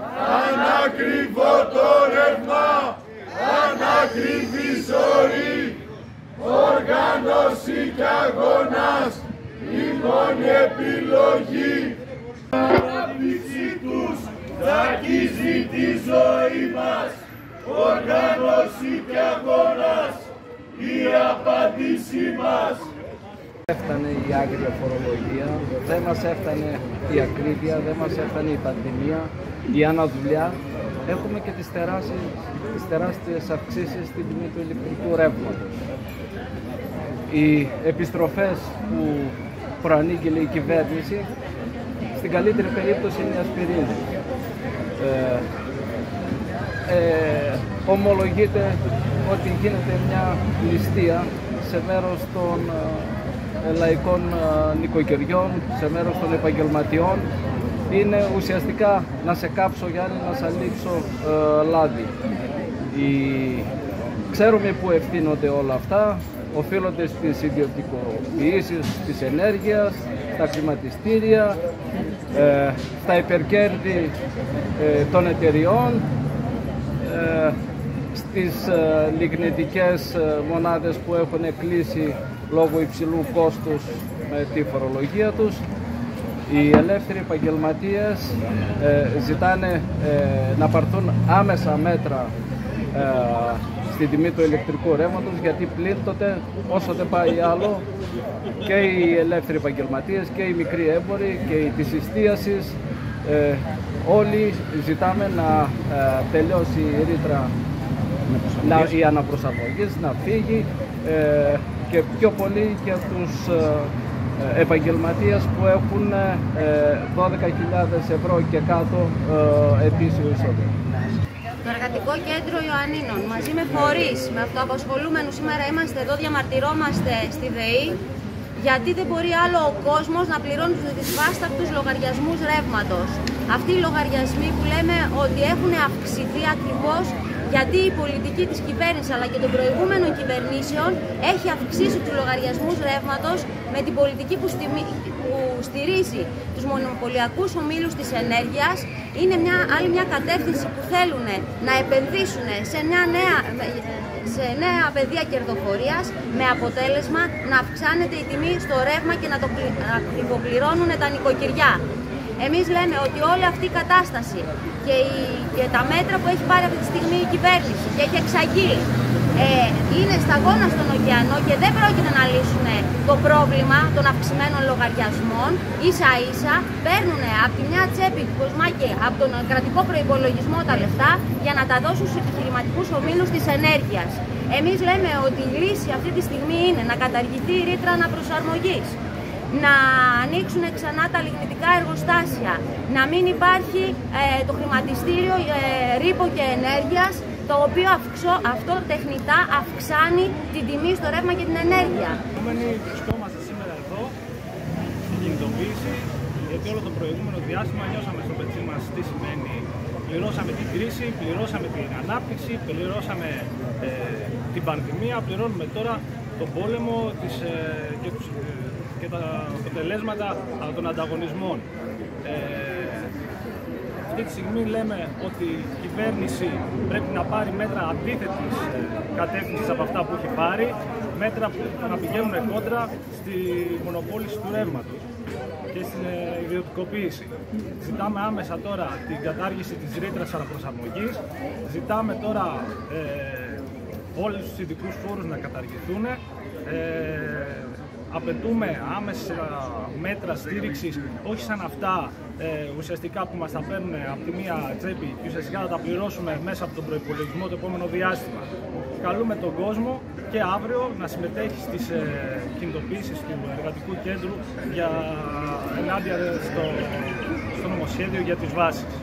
Ανακριβό το ρεύμα, ανακριβή ζωή, οργάνωση και αγώνας, η μόνη επιλογή. Ανάπτυξη τους θα αγγίζει τη ζωή μας, οργάνωση και αγώνας, η απάντησή μας. έφτανε η άγρια φορολογία, δεν μας έφτανε η ακρίβεια, δεν μας έφτανε η πανδημία, η αναδουλειά. Έχουμε και τις τεράστιες, τις τεράστιες αυξήσεις στην τιμή του ηλεκτρικού ρεύματος. Οι επιστροφές που προανήγγειλε η κυβέρνηση, στην καλύτερη περίπτωση είναι ασπιρίνη. Ε, ε, ομολογείται ότι γίνεται μια ληστεία σε μέρος των ε, λαϊκών ε, νοικοκυριών, σε μέρος των επαγγελματιών. Είναι ουσιαστικά να σε κάψω Γιάννη, να σε αλείψω ε, λάδι. Η... Ξέρουμε που ευθύνονται όλα αυτά, οφείλονται στις ιδιωτικοποιήσεις της ενέργειας, στα κλιματιστήρια, ε, στα υπερκέρδη ε, των εταιριών, ε, στις ε, λιγνητικές ε, μονάδες που έχουν κλείσει λόγω υψηλού κόστους με τη φορολογία τους. Οι ελεύθεροι επαγγελματίες ε, ζητάνε ε, να πάρθουν άμεσα μέτρα ε, στην τιμή του ηλεκτρικού ρεύματος γιατί πλήττονται όσο δεν πάει άλλο και οι ελεύθεροι επαγγελματίες και οι μικροί έμποροι και οι της εστίασης. Ε, όλοι ζητάμε να ε, τελειώσει η ρήτρα να, η αναπροσαρμογής να φύγει ε, και πιο πολύ για τους ε, επαγγελματίες που έχουν ε, 12.000 ευρώ και κάτω ε, ετήσιο εισόδημα. Το Εργατικό Κέντρο Ιωαννίνων μαζί με φορείς, με αυτοαπασχολούμενους σήμερα είμαστε εδώ, διαμαρτυρόμαστε στη ΔΕΗ γιατί δεν μπορεί άλλο ο κόσμος να πληρώνει τους δυσβάστακτους λογαριασμούς ρεύματος. Αυτοί οι λογαριασμοί που λέμε ότι έχουν αυξηθεί ακριβώς γιατί η πολιτική της κυβέρνησης αλλά και των προηγούμενων κυβερνήσεων έχει αυξήσει τους λογαριασμούς ρεύματος με την πολιτική που, που στηρίζει τους μονοπωλιακούς ομίλους της ενέργειας. Είναι μια άλλη μια κατεύθυνση που θέλουν να επενδύσουν σε μια νέα σε νέα πεδία κερδοφορίας με αποτέλεσμα να αυξάνεται η τιμή στο ρεύμα και να το ακριβοπληρώνουν τα νοικοκυριά. Εμείς λέμε ότι όλη αυτή η κατάσταση και, η, και τα μέτρα που έχει πάρει αυτή τη στιγμή η κυβέρνηση και έχει εξαγγείλει ε, είναι σταγόνα στον ωκεανό και δεν πρόκειται να λύσουν το πρόβλημα των αυξημένων λογαριασμών. Ίσα ίσα παίρνουν από τη μια τσέπη του Κοσμάκη από τον κρατικό προπολογισμό τα λεφτά για να τα δώσουν στους επιχειρηματικούς ομίλους της ενέργειας. Εμείς λέμε ότι η λύση αυτή τη στιγμή είναι να καταργηθεί η ρήτρα αναπροσαρμογής να ανοίξουν ξανά τα λιγνητικά εργοστάσια, να μην υπάρχει ε, το χρηματιστήριο ε, ρήπο και ενέργειας, το οποίο αυξώ, αυτό τεχνητά αυξάνει την τιμή στο ρεύμα και την ενέργεια. Βρισκόμαστε σήμερα εδώ, στην κινητοποίηση, γιατί όλο το προηγούμενο διάστημα νιώσαμε στο πετσί μας τι σημαίνει. Πληρώσαμε την κρίση, πληρώσαμε την ανάπτυξη, πληρώσαμε ε, την πανδημία, πληρώνουμε τώρα τον πόλεμο της, ε, και τους, και τα αποτελέσματα των ανταγωνισμών. Ε, αυτή τη στιγμή λέμε ότι η κυβέρνηση πρέπει να πάρει μέτρα αντίθετης ε, κατεύθυνσης από αυτά που έχει πάρει, μέτρα που να πηγαίνουν κόντρα στη μονοπόληση του ρεύματος και στην ε, ιδιωτικοποίηση. Ζητάμε άμεσα τώρα την κατάργηση της ρήτρας αναπροσαρμογής, ζητάμε τώρα ε, όλους τους ειδικούς φόρους να καταργηθούν, ε, απαιτούμε άμεσα μέτρα στήριξης, όχι σαν αυτά ε, ουσιαστικά που μας τα παίρνουν από τη μία τσέπη και ουσιαστικά θα τα πληρώσουμε μέσα από τον προπολογισμό το επόμενο διάστημα. Καλούμε τον κόσμο και αύριο να συμμετέχει στις ε, κινητοποιήσει του εργατικού κέντρου για ενάντια στο, στο νομοσχέδιο για τις βάσεις.